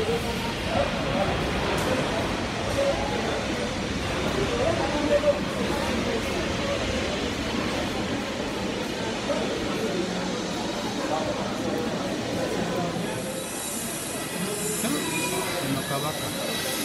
Vamos acabar cá.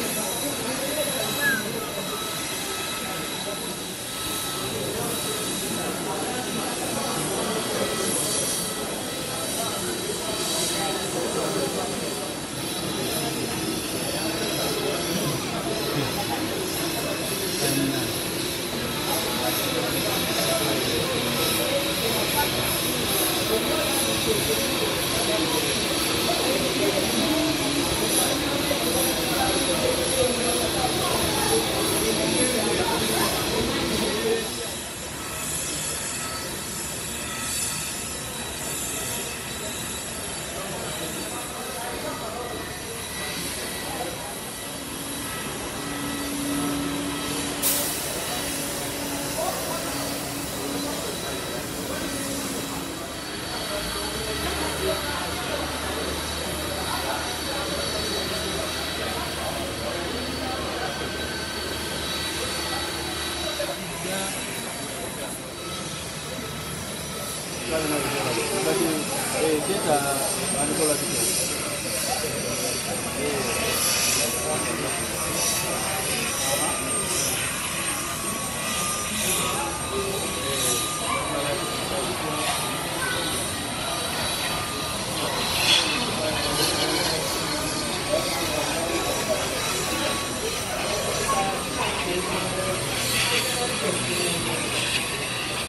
Thank you.